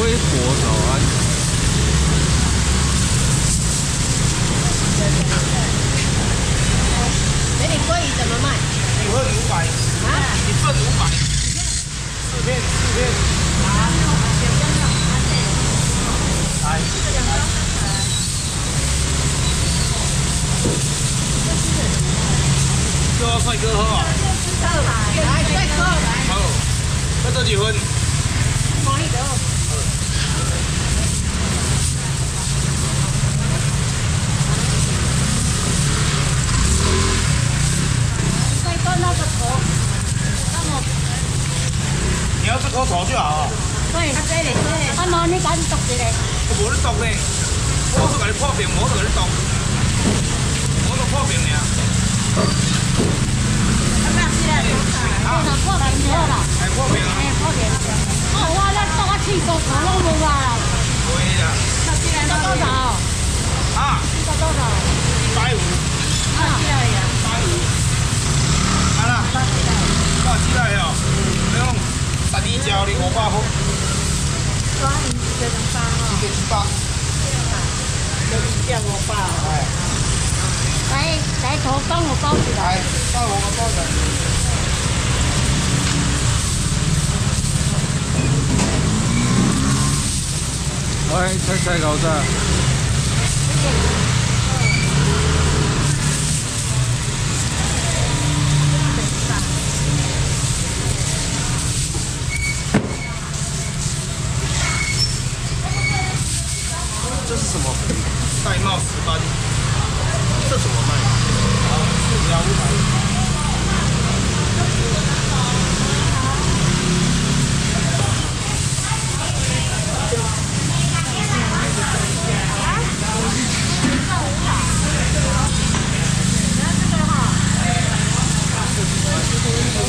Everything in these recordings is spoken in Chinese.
微博早安。美女鲑鱼怎么卖？一份五百。啊？一份五百。四片，四片。来。叫帅哥喝啊！来，帅哥来。好，要多几分？可以的。帅哥那个头，那么。你要这颗头就好。对，他这里，阿毛你赶紧剁一个。我无你剁呢，我是给你破病，我是给你剁，我都破病呢。哎，破病了啦！哎，破病啊！哎，破病。哦，我咧剁啊，气都头拢无啊！对呀。剁多少？啊？剁多少？一百五。啊，几来呀？一百五。好啦。多少几来哟？那种十二条的五百块。抓鱼一个能八哦。一个一百。一个一五百。哎。来来，头帮我包起来。来，帮我包起来。喂，菜菜狗子。这是什么？玳瑁石斑。这怎么卖？好，四条五百。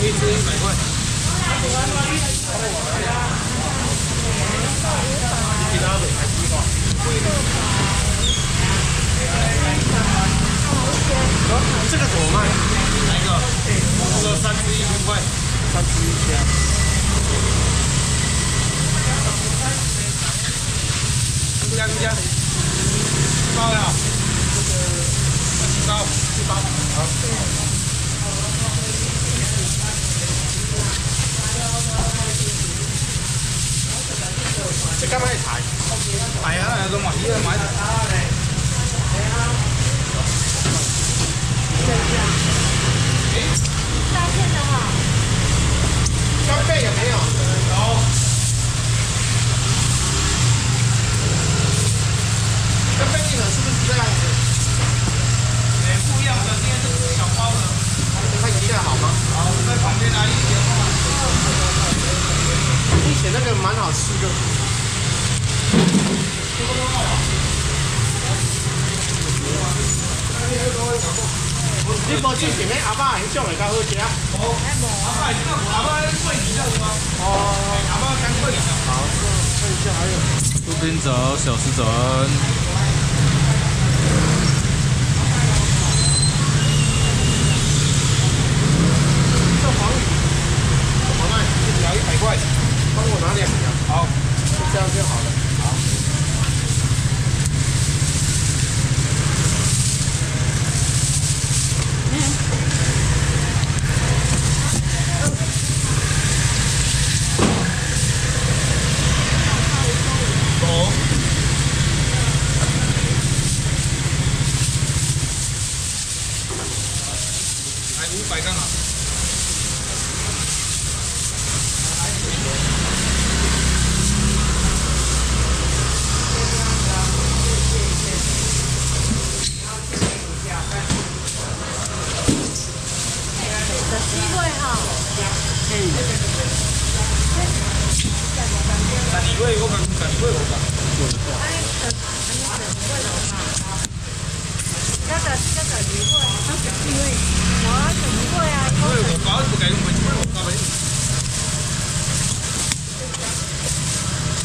一只一百块。其他的还是多。这个怎么卖？哪一个？这个三只一千块，三只一千。不加不加。包呀。这个二十包，一包。好。即刻买台，係啊，有個米啊買。三片的哈，干贝有。没有？有。干贝呢？是不是这样子？哎，不一样的，今天是小包的。看一下好吗？好，在旁边拿一点。以前那个蛮好吃的。你无之前咧阿爸迄种会较好食。哦，阿爸阿爸贵一下吗？哦，阿爸刚贵一下。好，看一下还有。路边走，小时走。那个那个女的，因为什么女的啊？因为我不敢用筷子，他问你。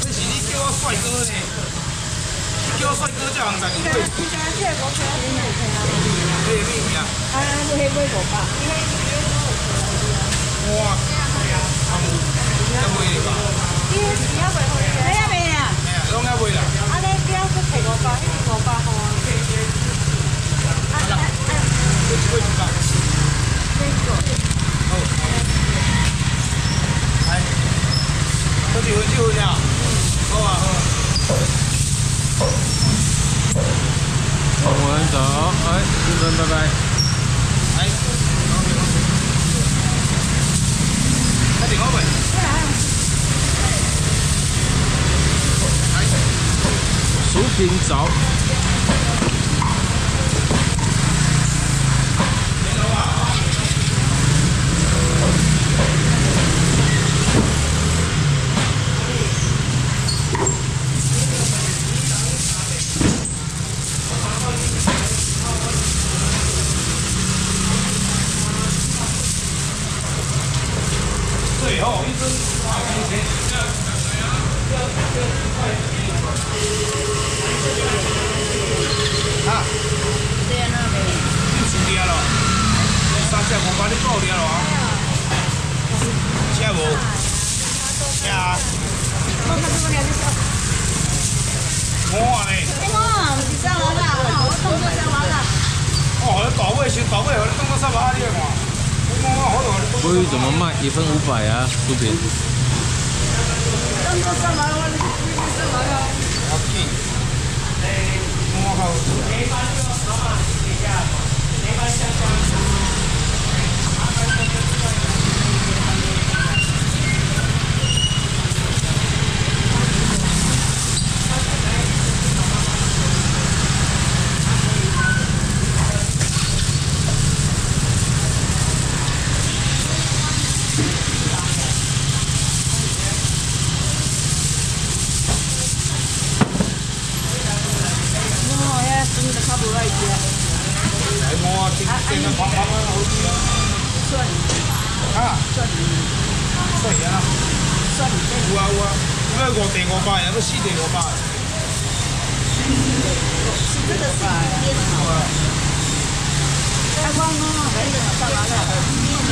这是你叫我帅哥呢？叫帅哥叫黄仔，你会不会？那是？啊，那会不会吧？哇，好牛，太会吧？你你要买好些？你要买啊？哎呀，啊，你不要去提五百，一五百好啊。啊啊啊！这几位几百？好。来，这几位几位了？好啊好。我们走，哎，先生，拜拜。来，快点好呗。薯品走。最后一根。啊，对啊，那边。你输掉了，三只五百你报掉了啊？车无？车啊？我看这个两只小。我呢？哎妈，不是三毛啦，我动作三毛啦。哦，你大尾先大尾，你当做三百你来看。我我好多。鲑鱼怎么卖？一份五百啊，薯品。动作三毛，我你你三毛呀？好金です。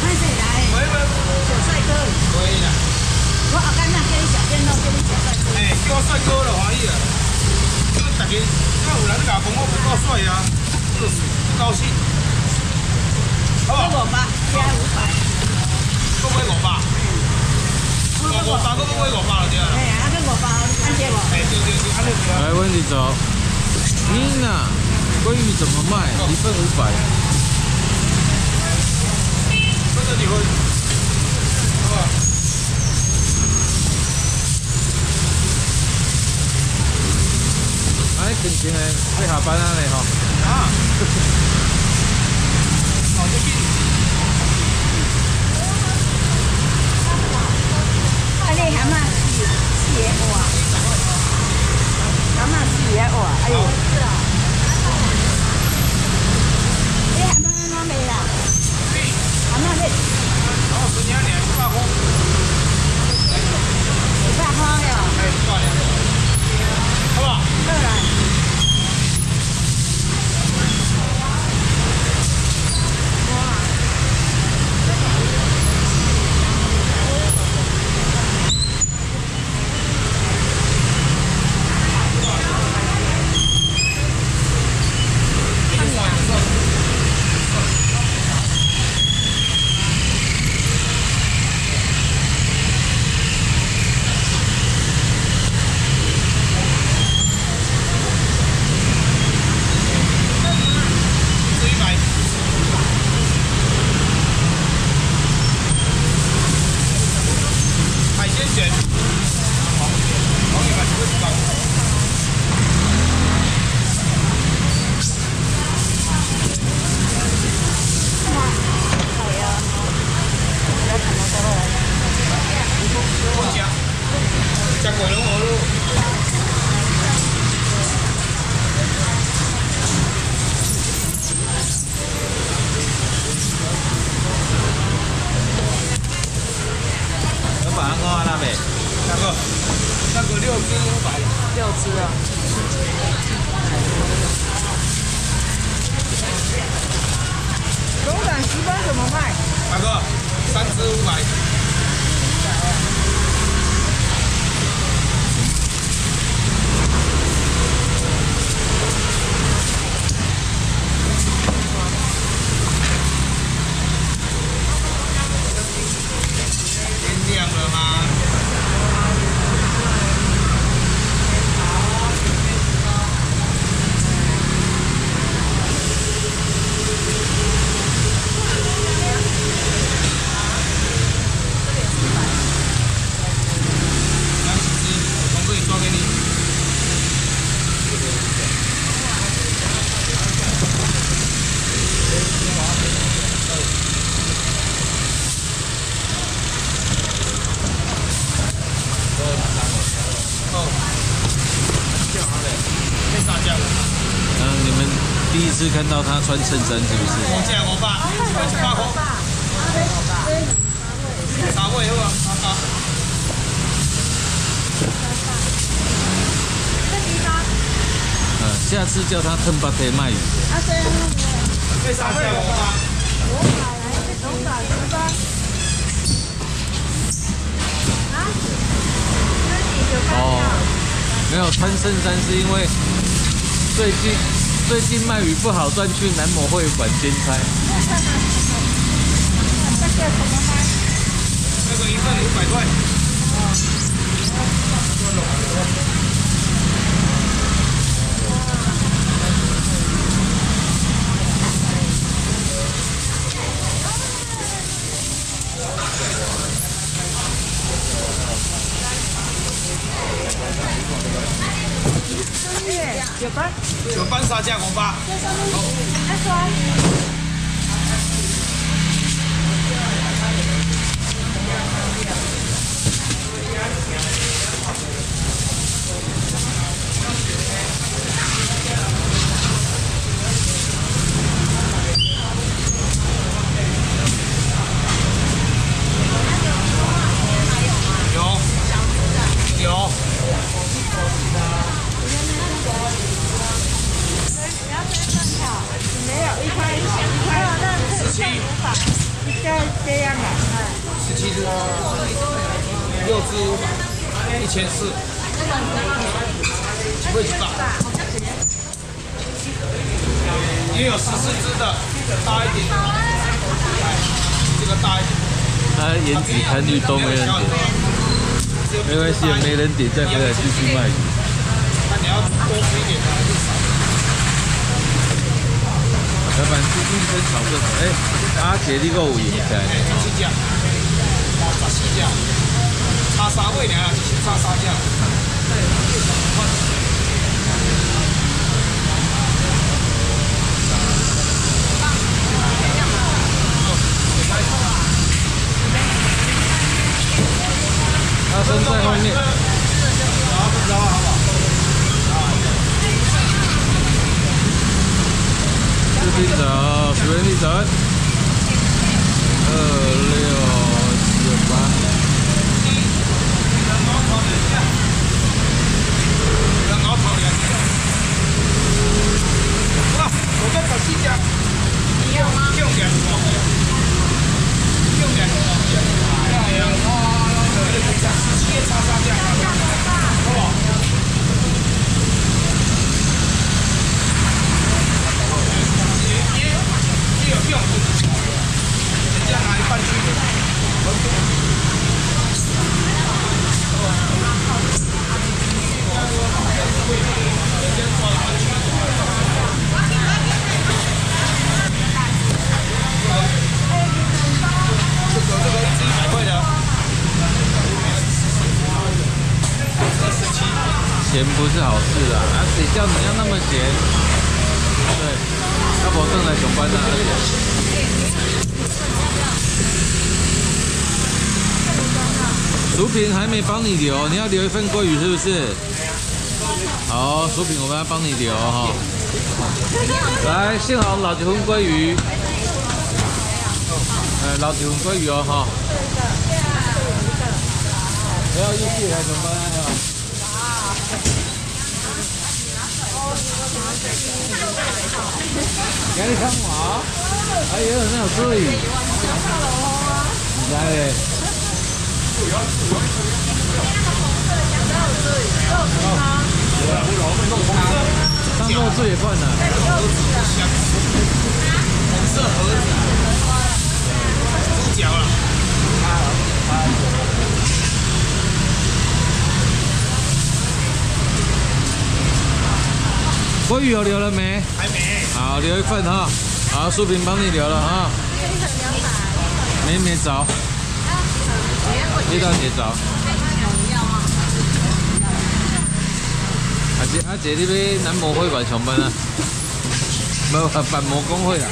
看谁来？喂喂。小帅哥。可以啦。我后干那叫你小电脑，叫你小帅哥。哎，叫我帅哥就欢喜啦。因为大家，因为有人甲讲我不够帅啊，就是不高兴。好不好？五百，加五百。够买五百。五五百，够买五百就对啦。哎，啊，这五百，安接无？哎，对对对，安尼对啊。来，温迪走。妮娜，鲑鱼怎么卖？一份五百。这个你会，哎，近近的要下班啊你吼。啊。哦，这边。啊，你蛤蟆四四个碗，蛤蟆四个碗，哎呦。你蛤蟆安怎卖啦？大哥三只五百。看到他穿衬衫，是不是？我这样我爸，我爸好。三位好啊，啊。嗯，下次叫他吞巴铁卖鱼。啊，对啊，可以三位我爸。我买来，龙仔什么？啊？哦。没有穿衬衫是因为最近最近卖鱼不好赚，去南模会馆兼差。这个一份五百块。九班，九班沙酱红八。六只一千四，位置大，也有十四只的，大一点，这个大一点。他颜值看率都没人点，没关系，没人点再回来继续卖。老板，最近跟炒这个，哎，阿姐你个有赢起来？七只，十四只。差三位呢，就差三只。他身在后面。好，不着，好不好？这边走，这边走。二六九八。哇，我这十四只，你要吗？用点，用点，哎呀，哦，这个十七叉三只，好不？是好事啊！啊，谁叫你要那么咸？对，要不正来上班啊！薯品还没帮你留，你要留一份鲑鱼是不是？好，薯饼我们要帮你留哈。来，幸好老几份鲑鱼。哎，老几份鲑鱼哦哈。不要一气来上班啊！给你看嘛，哎呦，那有水。你来嘞做最饭的。红色盒子。猪脚了。鲑鱼有留了没？还没。好，留一份哈。好，素萍帮你留了哈。没没找。阿姐，阿姐，你要南模会馆上班啊？冇办模工会啊？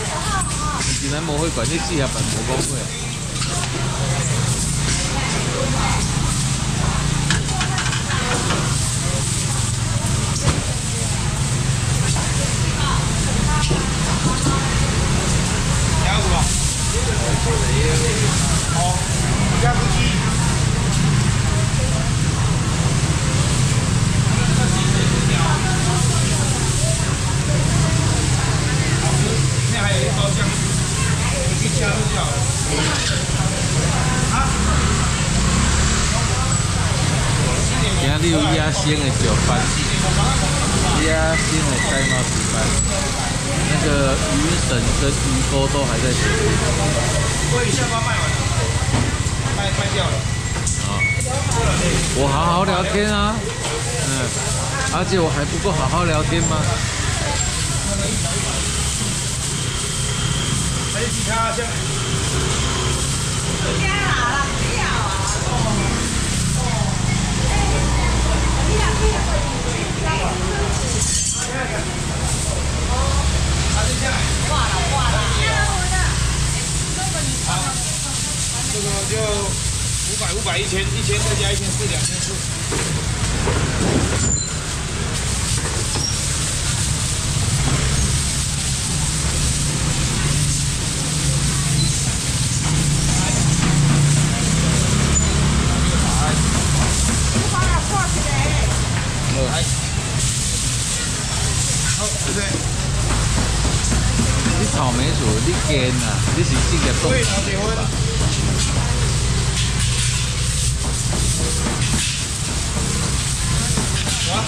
是南模会馆，你试下办模工会啊？哦，加不鸡。还有包浆，你去加就好了。今日有鸭鲜的酒饭，鸭鲜的盖帽子饭，那个鱼笋跟鱼钩都还在前面。鲑鱼下巴卖完了，卖卖掉了。啊，我好好聊天啊，嗯，而且我还不够好好聊天吗？还有其他像。加了，不要啊！挂了挂了，这个就五百五百一千一千再加一千四两千四。草莓薯，你干啊？你是性格重。结婚。啊？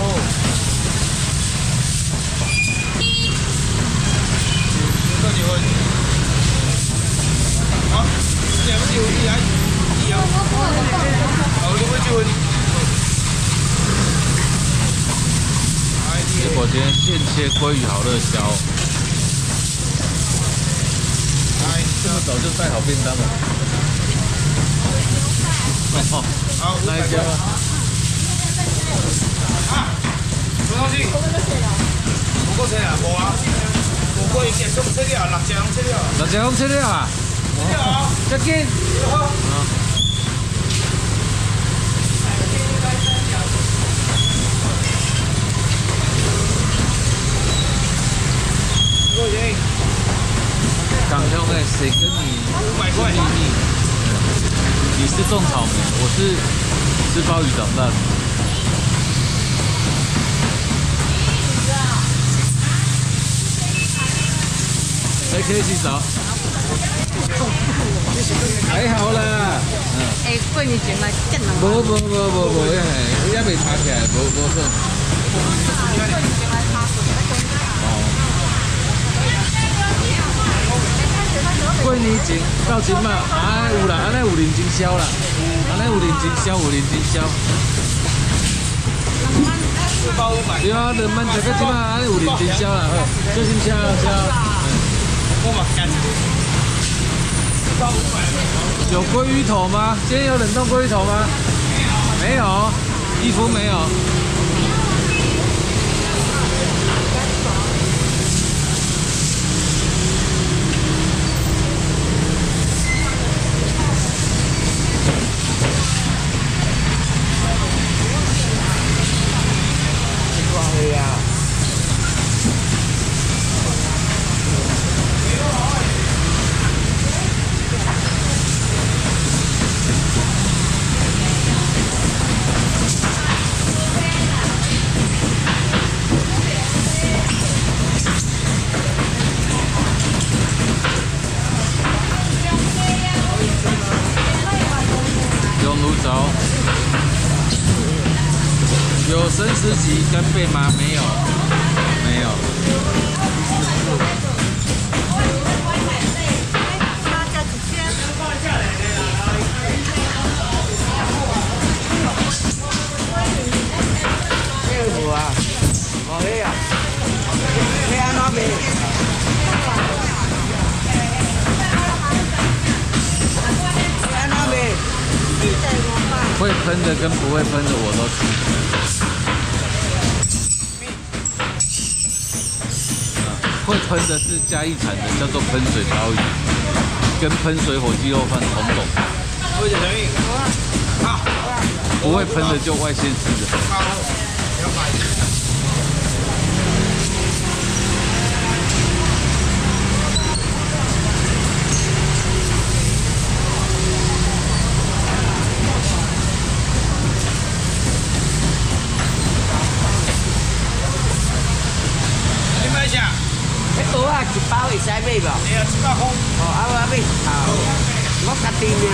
哦。到结婚。好，两个结婚，一来一样。好，结婚结婚。结果今天现切鲑鱼好热销，来这么早就带好便当了。好，好，来一家。啊，什么东西？不够车啊？无啊？不过结束吃了，六只拢车了。六只拢吃了啊？吃了啊？再见。啊。港兄哎，谁跟你秘密？你是种草莓，我是吃鲍鱼长大的。还可以洗澡。还好啦。嗯。哎，过年前嘛，见人。不不不不不，哎，也未爬起来，无无算。过年前到今嘛，啊有啦，安尼有认真销啦，安尼有认真销，有认真销。对啊，两万食到今嘛，安尼有认真销啦，好，小心车车。我嘛干。有鲑鱼头吗？今天有冷冻鲑鱼头吗？没有，衣服没有。的跟不会喷的我都吃。会喷的是嘉义产的，叫做喷水鲍鱼，跟喷水火鸡肉饭同种。不会喷的就外县市的。好。两百。会使买无？哎呀，七百块。哦，啊我买，好，我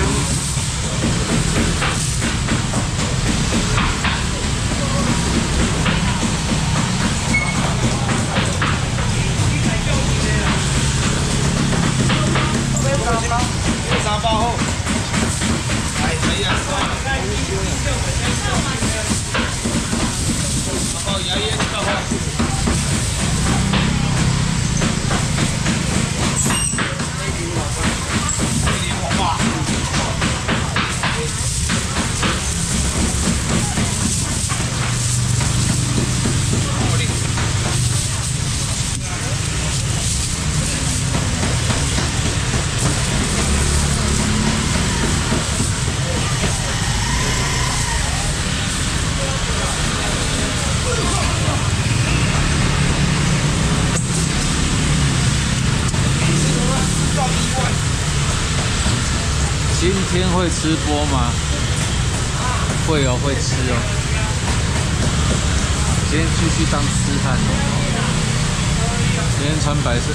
会吃播吗？会哦，会吃哦。今天继续当吃汉。今天穿白色，